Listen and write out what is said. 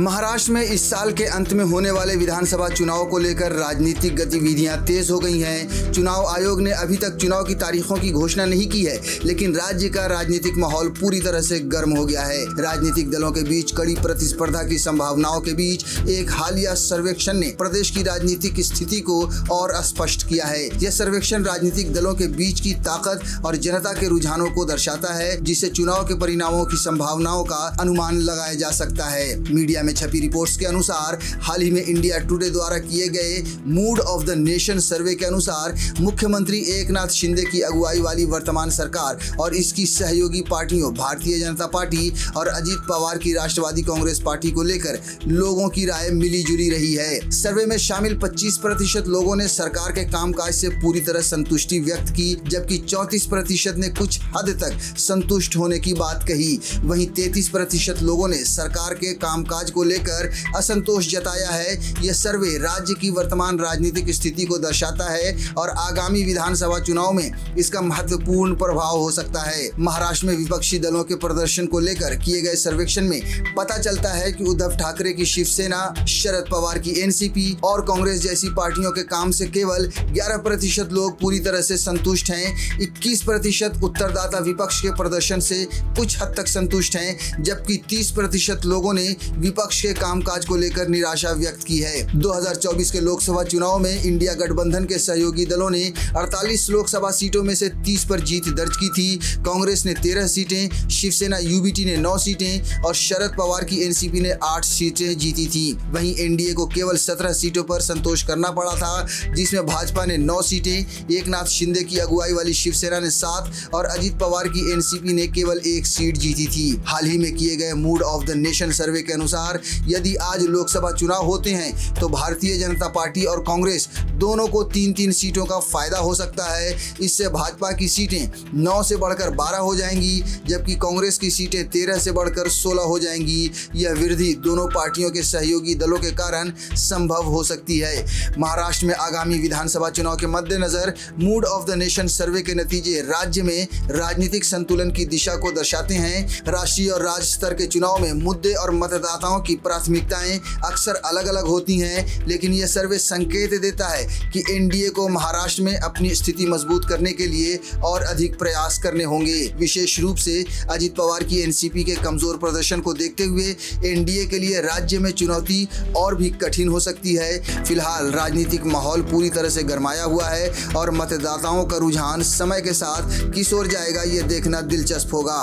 महाराष्ट्र में इस साल के अंत में होने वाले विधानसभा चुनाव को लेकर राजनीतिक गतिविधियाँ तेज हो गई हैं। चुनाव आयोग ने अभी तक चुनाव की तारीखों की घोषणा नहीं की है, लेकिन राज्य का राजनीतिक माहौल पूरी तरह से गर्म हो गया है। राजनीतिक दलों के बीच कड़ी प्रतिस्पर्धा की संभावनाओं के बीच एक हालिया सर्वेक्षण ने प्रदेश की राजनीतिक स्थिति को और स्पष्ट किया है। यह सर्वेक्षण राजनीतिक दलों के बीच की ताकत और जनता के रुझानों को दर्शाता है, जिससे चुनाव के परिणामों की संभावनाओं का अनुमान लगाया जा सकता है। मीडिया में छपी रिपोर्ट्स के अनुसार, हाल ही में इंडिया टुडे द्वारा किए गए mood of the nation survey के अनुसार, मुख्यमंत्री एक नाथ शिंदे की अगुवाई वाली वर्तमान सरकार और इसकी सहयोगी पार्टियों, भारतीय जनता पार्टी और अजीत पवार की राष्ट्रवादी कांग्रेस पार्टी को लेकर लोगों की राय मिली जुली रही है। सर्वे में शामिल 25 प्रतिशत लोगों ने सरकार के कामकाज से पूरी तरह संतुष्टि व्यक्त की, जबकि 34 प्रतिशत ने कुछ हद तक संतुष्ट होने की बात कही। वहीं 33 प्रतिशत लोगों ने सरकार के कामकाज को लेकर असंतोष जताया है। यह सर्वे राज्य की वर्तमान राजनीतिक स्थिति को दर्शाता है और आगामी विधानसभा चुनाव में इसका महत्वपूर्ण प्रभाव हो सकता है। महाराष्ट्र में विपक्षी दलों के प्रदर्शन को लेकर किए गए सर्वेक्षण में पता चलता है कि उद्धव ठाकरे की शिवसेना, शरद पवार की एनसीपी और कांग्रेस जैसी पार्टियों के काम से केवल 11 प्रतिशत लोग पूरी तरह से संतुष्ट हैं। 21 प्रतिशत उत्तरदाता विपक्ष के प्रदर्शन से कुछ हद तक संतुष्ट हैं, जबकि 30 प्रतिशत लोगों ने विपक्ष के कामकाज को लेकर निराशा व्यक्त की है। 2024 के लोकसभा चुनाव में इंडिया गठबंधन के सहयोगी दलों ने 48 लोकसभा सीटों में से 30 पर जीत दर्ज की थी। कांग्रेस ने 13 सीटें, शिवसेना, यूबीटी ने 9 सीटें और शरद पवार की एनसीपी ने 8 सीटें जीती थी। वहीं एनडीए को केवल 17 सीटों पर संतोष करना पड़ा था, जिसमें भाजपा ने 9 सीटें एक शिंदे की अगुवाई वाली शिवसेना ने सात और अजीत पवार की एनसीपी ने केवल एक सीट जीती थी। हाल ही में किए गए mood of the nation survey के अनुसार यदि आज लोकसभा चुनाव होते हैं तो भारतीय जनता पार्टी और कांग्रेस दोनों को तीन तीन सीटों का फ़ायदा हो सकता है। इससे भाजपा की सीटें नौ से बढ़कर बारह हो जाएँगी, जबकि कांग्रेस की सीटें तेरह से बढ़कर सोलह हो जाएँगी। यह वृद्धि दोनों पार्टियों के सहयोगी दलों के कारण संभव हो सकती है। महाराष्ट्र में आगामी विधानसभा चुनाव के मद्देनजर mood of the nation survey के नतीजे राज्य में राजनीतिक संतुलन की दिशा को दर्शाते हैं। राष्ट्रीय और राज्य स्तर के चुनाव में मुद्दे और मतदाताओं की प्राथमिकताएँ अक्सर अलग अलग होती हैं, लेकिन यह सर्वे संकेत देता है कि एनडीए को महाराष्ट्र में अपनी स्थिति मज़बूत करने के लिए और अधिक प्रयास करने होंगे। विशेष रूप से अजित पवार की एनसीपी के कमज़ोर प्रदर्शन को देखते हुए एनडीए के लिए राज्य में चुनौती और भी कठिन हो सकती है। फ़िलहाल राजनीतिक माहौल पूरी तरह से गरमाया हुआ है और मतदाताओं का रुझान समय के साथ किस ओर जाएगा ये देखना दिलचस्प होगा।